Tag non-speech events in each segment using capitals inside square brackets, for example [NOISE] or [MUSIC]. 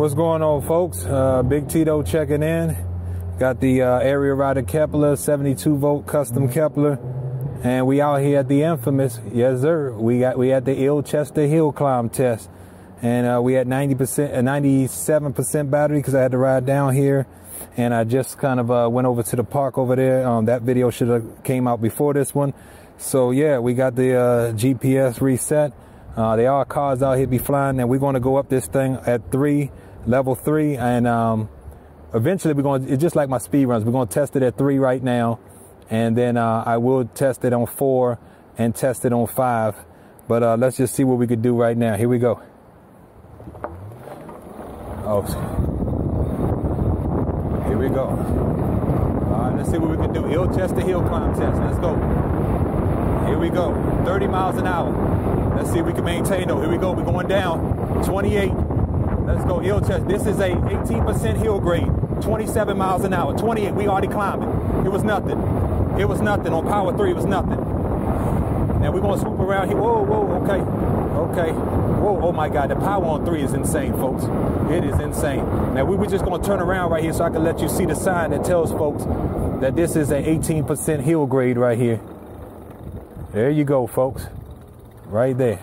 What's going on, folks? Uh, Big Teedo checking in. Got the uh, Ariel Rider Kepler, 72 volt custom Kepler, and we out here at the infamous. Yes, sir. We got we at the Ilchester Hill Climb test, and uh, we had 90 percent, uh, 97 percent battery because I had to ride down here, and I just kind of uh, went over to the park over there. Um, that video should have came out before this one. So yeah, we got the uh, GPS reset. Uh, there are cars out here be flying, and we're going to go up this thing at three level three, and um, eventually we're going. to, It's just like my speed runs. We're going to test it at three right now, and then uh, I will test it on four and test it on five. But uh, let's just see what we could do right now. Here we go. Oh, here we go. All right, let's see what we can do. Ilchester Hill climb test. Let's go. Here we go. 30 miles an hour. Let's see if we can maintain though. Here we go. We're going down. 28. Let's go, Ilchester. This is a 18% hill grade, 27 miles an hour. 28, we already climbing. It was nothing. It was nothing. On power three, it was nothing. Now we're gonna swoop around here. Whoa, whoa, okay. Okay. Whoa, oh my God, the power on three is insane, folks. It is insane. Now we were just gonna turn around right here so I can let you see the sign that tells folks that this is an 18% hill grade right here. There you go, folks. Right there.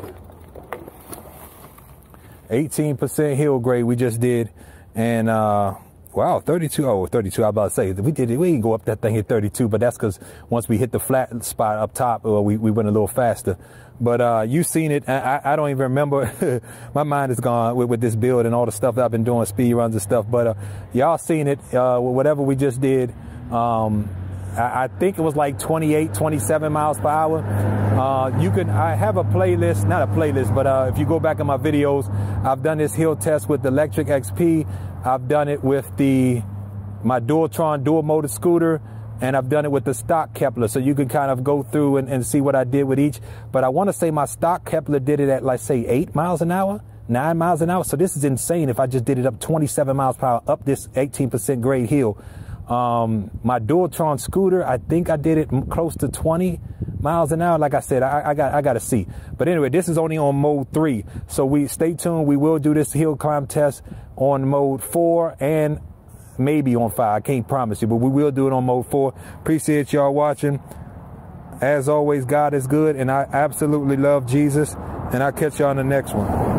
18% hill grade we just did. And uh, wow, 32. Oh, 32. I about to say we did it. We didn't go up that thing at 32, but that's because once we hit the flat spot up top, uh, we, we went a little faster. But uh, you've seen it. I, I don't even remember. [LAUGHS] My mind is gone with, with, this build and all the stuff that I've been doing, speed runs and stuff. But uh, y'all seen it. Uh, whatever we just did. Um, I, think it was like 28, 27 miles per hour. Uh, you can, I have a playlist, not a playlist, but uh, if you go back in my videos, I've done this hill test with the Lectric XP. I've done it with the, my Dualtron dual motor scooter and I've done it with the stock Kepler. So you can kind of go through and, and see what I did with each. But I want to say my stock Kepler did it at like say eight miles an hour, nine miles an hour. So this is insane if I just did it up 27 miles per hour up this 18% grade hill. Um, my Dualtron scooter, I think I did it close to 20 miles an hour. Like I said, I, I got I got to see. But anyway, this is only on mode three, so we stay tuned. We will do this hill climb test on mode four and maybe on five. I can't promise you, but we will do it on mode four. Appreciate y'all watching. As always, God is good, and I absolutely love Jesus. And I'll catch y'all on the next one.